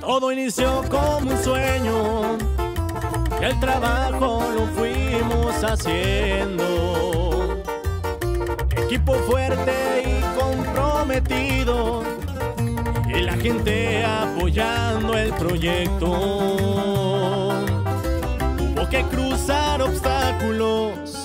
Todo inició como un sueño, y el trabajo lo fuimos haciendo. Equipo fuerte y comprometido, y la gente apoyando el proyecto. Hubo que cruzar obstáculos.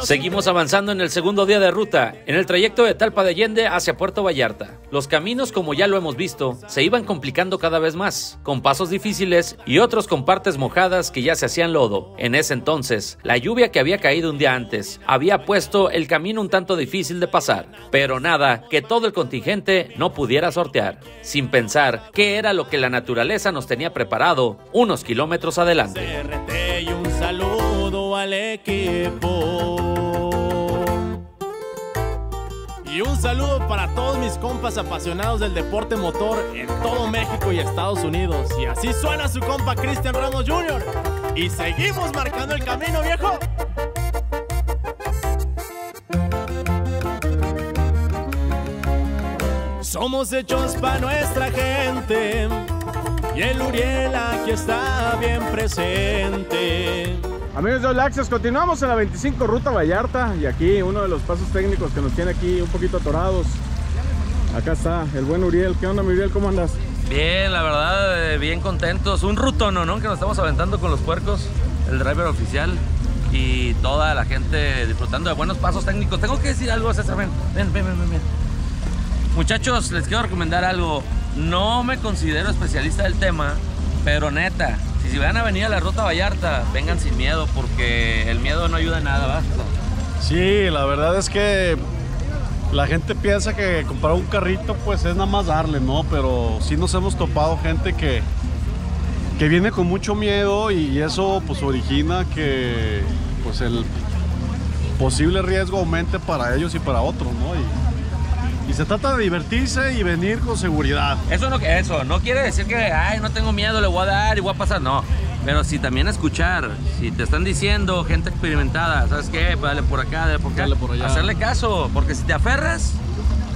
Seguimos avanzando en el segundo día de ruta, en el trayecto de Talpa de Allende hacia Puerto Vallarta. Los caminos, como ya lo hemos visto, se iban complicando cada vez más, con pasos difíciles y otros con partes mojadas que ya se hacían lodo. En ese entonces, la lluvia que había caído un día antes había puesto el camino un tanto difícil de pasar, pero nada que todo el contingente no pudiera sortear, sin pensar qué era lo que la naturaleza nos tenía preparado unos kilómetros adelante. Equipo. Y un saludo para todos mis compas apasionados del deporte motor en todo México y Estados Unidos. Y así suena su compa Cristian Ramos Jr. Y seguimos marcando el camino, viejo. Somos hechos para nuestra gente. Y el Uriel aquí está bien presente. Amigos de All Access, continuamos en la 25 Ruta Vallarta y aquí uno de los pasos técnicos que nos tiene aquí un poquito atorados. Acá está el buen Uriel. ¿Qué onda, mi Uriel? ¿Cómo andas? Bien, la verdad, eh, bien contentos. Un rutono, ¿no? Que nos estamos aventando con los puercos, el driver oficial y toda la gente disfrutando de buenos pasos técnicos. Tengo que decir algo, César, ven, ven, ven, ven, ven. Muchachos, les quiero recomendar algo. No me considero especialista del tema, pero neta, si, van a venir a la Ruta Vallarta, vengan sin miedo, porque el miedo no ayuda en nada, ¿va? Sí, la verdad es que la gente piensa que comprar un carrito pues es nada más darle, ¿no? Pero sí nos hemos topado gente que, que viene con mucho miedo y eso pues origina que pues el posible riesgo aumente para ellos y para otros, ¿no? Y se trata de divertirse y venir con seguridad. Eso no, eso no quiere decir que, ay, no tengo miedo, le voy a dar y voy a pasar. No. Pero si también escuchar, si te están diciendo gente experimentada, ¿sabes qué? Pues dale por acá, dale por acá. Dale por allá. Hacerle caso, porque si te aferras,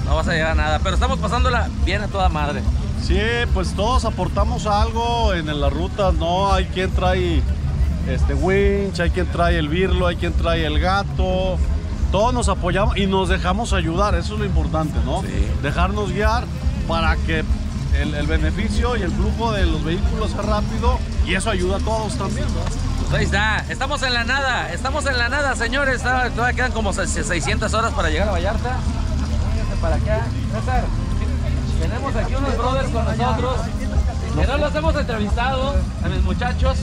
no vas a llegar a nada. Pero estamos pasándola bien a toda madre. Sí, pues todos aportamos algo en las rutas, ¿no? Hay quien trae este winch, hay quien trae el birlo, hay quien trae el gato. Todos nos apoyamos y nos dejamos ayudar, eso es lo importante, ¿no? Sí. Dejarnos guiar para que el, el beneficio y el flujo de los vehículos sea rápido y eso ayuda a todos también, ¿no? Pues ahí está. Estamos en la nada, estamos en la nada, señores. Todavía quedan como 600 horas para llegar a Vallarta. Para acá. César, tenemos aquí unos brothers con nosotros. Que no los hemos entrevistado a mis muchachos,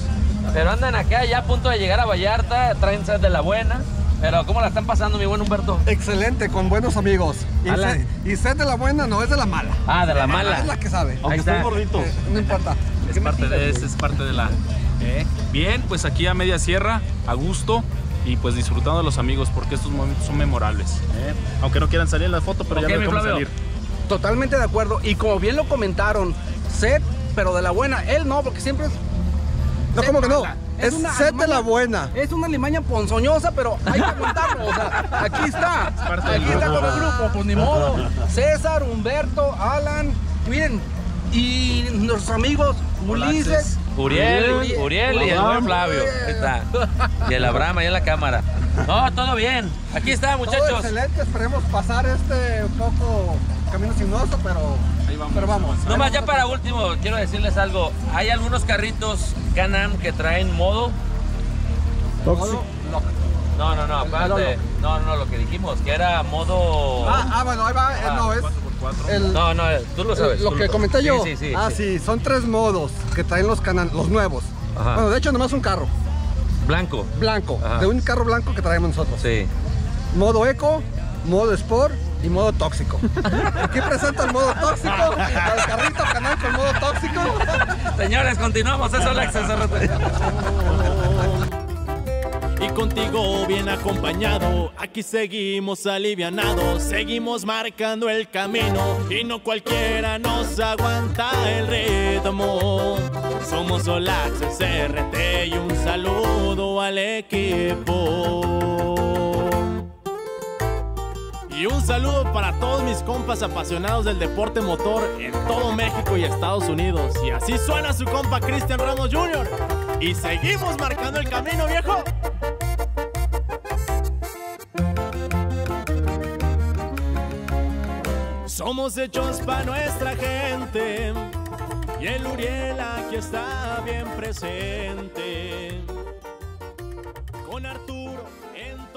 pero andan acá ya a punto de llegar a Vallarta. Traen sed de la buena. Pero ¿cómo la están pasando, mi buen Humberto? Excelente, con buenos amigos. Y, Alan. sed, y sed de la buena no es de la mala. Ah, de la Es mala. la que sabe. Aunque está. estén gorditos. Eh, no importa. Es parte de eso, es parte de la. ¿eh? Bien, pues aquí a media sierra, a gusto y pues disfrutando de los amigos porque estos momentos son memorables. ¿eh? Aunque no quieran salir en la foto, pero ya no cómo salir. Totalmente de acuerdo. Y como bien lo comentaron, sed, pero de la buena. Él no, porque siempre es. No, ¿cómo que no? Es una de la buena. Es una limaña ponzoñosa, pero hay que aguantarlo. O sea, aquí está. Aquí está con el grupo, pues ni modo. César, Humberto, Alan. Miren, y nuestros amigos Ulises. Uriel, Uriel. Uriel y el buen Flavio. Ahí está. Y el Abraham ahí en la cámara. No, todo bien. Aquí está, Todo muchachos. excelente, esperemos pasar este un poco camino sinuoso, pero Ahí vamos. Pero vamos. Nomás ya para último, quiero decirles algo. Hay algunos carritos Can-Am que traen modo. Tóxico. No, no, no, aparte. No, no, no, lo que dijimos, que era modo. Ah, ah, bueno, ahí va, eh, Ah, no, es 4x4. el, No, no, tú lo sabes. lo tú que lo- comenté yo. Sí, sí, sí. ah, sí. son tres modos que traen los canan, los nuevos. Ajá. Bueno, de hecho, nomás un carro Blanco. blanco, Ajá. de un carro blanco que traemos nosotros. Sí. Modo eco, modo sport y modo tóxico. Aquí presenta el modo tóxico, al carrito canal con modo tóxico. Señores, continuamos. Eso es y contigo bien acompañado. Aquí seguimos alivianados, seguimos marcando el camino y no cualquiera nos aguanta el ritmo. Somos Solax CRT y un saludo al equipo. Y un saludo para todos mis compas apasionados del deporte motor en todo México y Estados Unidos. Y así suena su compa Cristian Ramos Jr. Y seguimos marcando el camino, viejo. Somos hechos para nuestra gente. Y el Uriel aquí está bien presente. Con Arturo en.